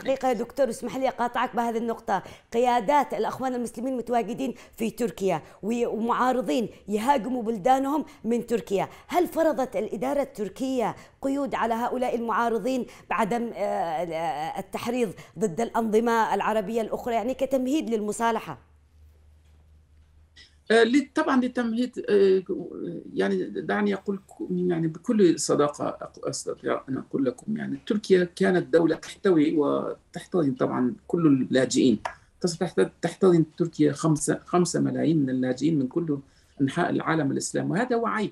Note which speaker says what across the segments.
Speaker 1: الحقيقة يا دكتور اسمح لي أقاطعك بهذه النقطة. قيادات الأخوان المسلمين متواجدين في تركيا ومعارضين يهاجموا بلدانهم من تركيا. هل فرضت الإدارة التركية قيود على هؤلاء المعارضين بعدم آه، التحريض ضد الأنظمة العربية الأخرى؟ يعني كتمهيد للمصالحة.
Speaker 2: آه، طبعا للتمهيد آه، يعني دعني أقول يعني بكل صداقة أستطيع أن أقول لكم يعني تركيا كانت دولة تحتوي وتحتضن طبعا كل اللاجئين. تحتضن تركيا خمسة خمسة ملايين من اللاجئين من كل أنحاء العالم الاسلامي وهذا هو عيب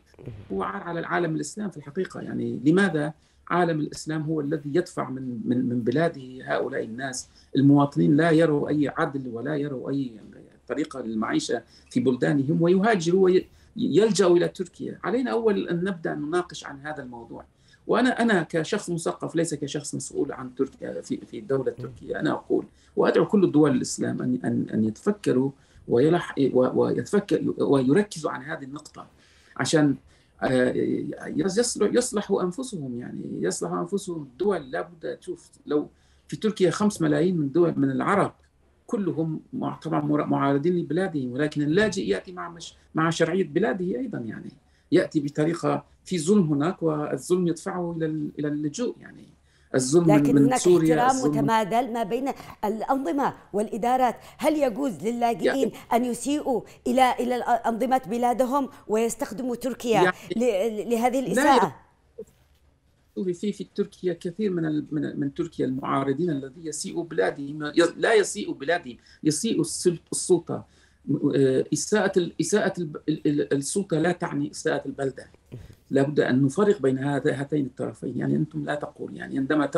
Speaker 2: هو عار على العالم الإسلام في الحقيقة. يعني لماذا عالم الإسلام هو الذي يدفع من من من بلاده هؤلاء الناس؟ المواطنين لا يروا أي عدل ولا يروا أي طريقة للمعيشة في بلدانهم ويهاجروا ويلجأوا إلى تركيا. علينا أول أن نبدأ نناقش عن هذا الموضوع. وأنا أنا كشخص مثقف ليس كشخص مسؤول عن تركيا في في الدولة التركيه أنا أقول وأدعو كل الدول الإسلام أن أن أن يتفكروا ويلح ويتفكر ويركزوا عن هذه النقطة عشان آه، يصلح يصلحوا أنفسهم يعني. يصلحوا أنفسهم. الدول لابد تشوف لو في تركيا خمس ملايين من دول من العرب كلهم طبعا معارضين لبلادهم ولكن اللاجئ يأتي مع مش مع شرعية بلاده أيضا يعني. يأتي بطريقة في ظلم هناك والظلم يدفعه إلى إلى اللجوء يعني.
Speaker 1: الظلم لكن من هناك سوريا احترام متبادل ما بين الأنظمة والإدارات، هل يجوز للاجئين يعني أن يسيئوا إلى إلى انظمه بلادهم ويستخدموا تركيا يعني لهذه الإساءة؟
Speaker 2: في في تركيا كثير من من, من تركيا المعارضين الذي يسيء بلادهم لا يسيء بلادهم يسيء السلطة. آه، إساءة إساءة السلطة لا تعني إساءة البلدة. لابد أن نفرق بين هذا هاتين الطرفين. يعني أنتم لا تقول يعني عندما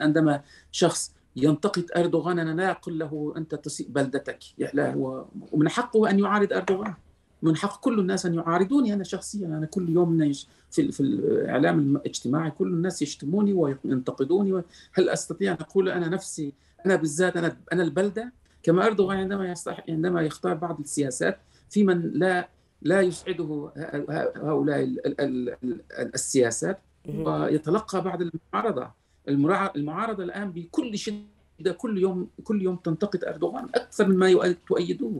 Speaker 2: عندما شخص ينتقد أردوغان أنا لا أقول له أنت تسيء بلدتك. لا هو ومن حقه أن يعارض أردوغان. من حق كل الناس أن يعارضوني أنا شخصيا. أنا كل يوم في في الإعلام الاجتماعي كل الناس يشتموني وينتقدوني. هل أستطيع أن أقول أنا نفسي أنا بالذات أنا أنا البلدة؟ كما أردوغان عندما يصلح عندما يختار بعض السياسات في من لا لا يسعده هؤلاء السياسات. ويتلقى بعض المعارضة. المعارضة الآن بكل شدة كل يوم كل يوم تنتقد أردوغان أكثر مما تؤيدوه